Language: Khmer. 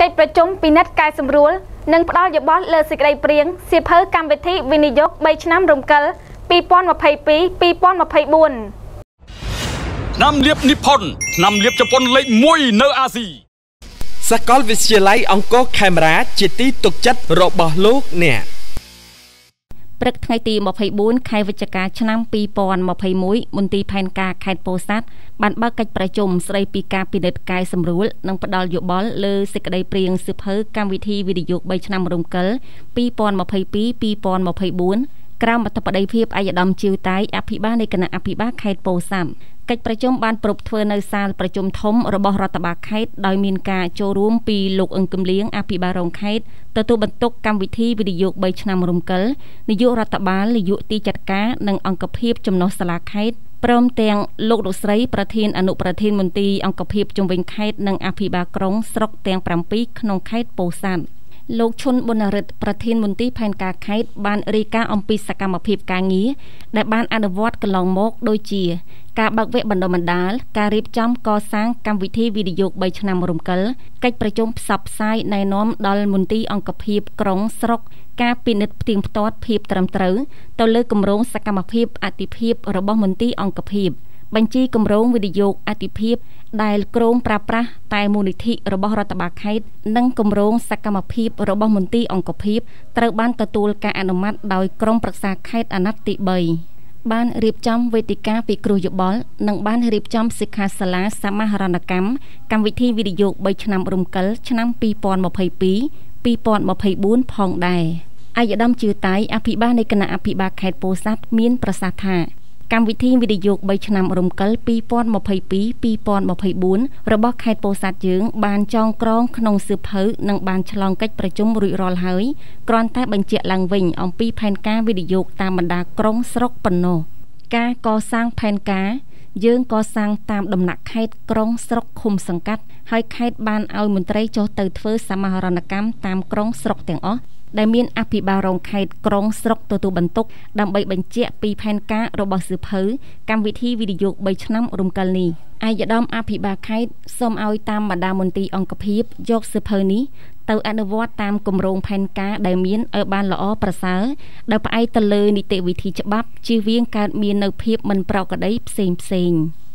កិច្ចប្រជុំពិនិត្យកែសម្រួលនិងផ្ដល់យោបល់លើសេចក្តីព្រៀងសៀវភៅកម្មវិធីវិនិយោគ3ឆ្នាំរំកិល2022-2024ឆ្នាំលៀបនិផុនឆ្នាំលៀបជប៉ុនលេខ1នៅអាស៊ីសាកលវិទ្យាល័យអង្គរខេមរាជាទីទុកចិត្តរបស់លោកអ្នក ព្រឹកថ្ងៃទី24ខែវិច្ឆិកាឆ្នាំ2021មន្ទីរផែនការខេត្តពោធិ៍សាត់បានបើកកិច្ចប្រជុំស្ដីពីការពិនិត្យកែសម្រួលនិងផ្ដល់យោបល់លើសេចក្តីព្រាងសិភើកម្មវិធីវិនិយោគ3ឆ្នាំរំកិល2022-2024 ក្រោមអធិបតីភាពអាយដាមជីវតៃអភិបាលនៃគណៈអភិបាលខេត្តពោធិ៍សាត់កិច្ចប្រជុំបានប្រពធ្វើនៅសាលប្រជុំធំរបស់រដ្ឋបាលខេត្តដោយមានការចូលរួមពីលោកអឹងគំលៀងអភិបាលរងខេត្តទទួលបន្ទុកកម្មវិធីវិនិយោគ3ឆ្នាំរំកិលនាយករដ្ឋបាលនាយកទីចាត់ការនិងអង្គភាពចំណុះសាលាខេត្តព្រមទាំងលោកលោកស្រីប្រធានអនុប្រធានមន្ទីរអង្គភាពជំវិញខេត្តនិងអភិបាលក្រុងស្រុកទាំង7ក្នុងខេត្តពោធិ៍សាត់ លោកឈុនប៊ុនរិទ្ធប្រធានមន្ទីរផែនការខេត្តបានរាយការណ៍អំពីសកម្មភាពការងារដែលបានអនុវត្តកន្លងមកដូចជា ការបើកវគ្គបណ្ដុះបណ្ដាលការរៀបចំកសាងកម្មវិធីវិនិយោគ3ឆ្នាំរំកិលកិច្ចប្រជុំផ្សព្វផ្សាយណែនាំដល់មន្ទីរអង្គភាពក្រុងស្រុកការពិនិត្យផ្ទៀងផ្ទាត់ភាពត្រឹមត្រូវទៅលើគម្រោងសកម្មភាពអតិភិបរបស់មន្ទីរអង្គភាព បញ្ជីគម្រោងវិនិយោគអតិភិបដែលក្រមប្រាប្រាស់តែមូលនិធិរបស់រដ្ឋបាលខេត្តនិងគម្រោងសកម្មភាពរបស់មន្ទីរអង្គភាពត្រូវបានទទួលការអនុម័តដោយក្រមប្រឹក្សាខេត្តអាណត្តិទី3បានរៀបចំវេទិកាពិគ្រោះយោបល់និងបានរៀបចំសិក្ខាសាលាសមាហរណកម្មកម្មវិធីវិនិយោគ3ឆ្នាំរំកិលឆ្នាំ2022 2024ផងដែរអាយដាមជឿតៃអភិបាលនៃគណៈអភិបាលខេត្តពោធិ៍សាត់មានប្រសាសន៍ថា កម្មវិធីវិនិយោគ3ឆ្នាំរំកិល2022-2024របស់ខេត្តពោធិ៍សាត់យើងបានចងក្រងក្នុងសៀវភៅនិងបានឆ្លងកិច្ចប្រជុំរួចរាល់ហើយគ្រាន់តែបញ្ជាក់ឡើងវិញអំពីផែនការវិនិយោគតាមបណ្ដាក្រុងស្រុកប៉ុណ្ណោះការកសាងផែនការយើងកសាងតាមដំណាក់ខេត្តក្រុងស្រុកឃុំសង្កាត់ហើយខេត្តបានឲ្យមន្ត្រីចុះទៅធ្វើសមាហរណកម្មតាមក្រុងស្រុកទាំងអស់ ដែលមានអភិបាលរងខេត្តក្រុងស្រុកទទួលបន្ទុកដើម្បីបញ្ជាក់ពីផែនការរបស់សៀវភៅកម្មវិធីវិនិយោគ3ឆ្នាំរំកិលនេះអាយដាមអភិបាលខេត្តសូមឲ្យតាមបណ្ដាមន្ទីរអង្គភាពយកសៀវភៅនេះទៅអនុវត្តតាមគម្រោងផែនការដែលមានឲ្យបានល្អប្រសើរដោយផ្អែកទៅលើនីតិវិធីច្បាប់ជៀសវាងកើតមាននៅភាពមិនប្រក្រតីផ្សេងផ្សេង។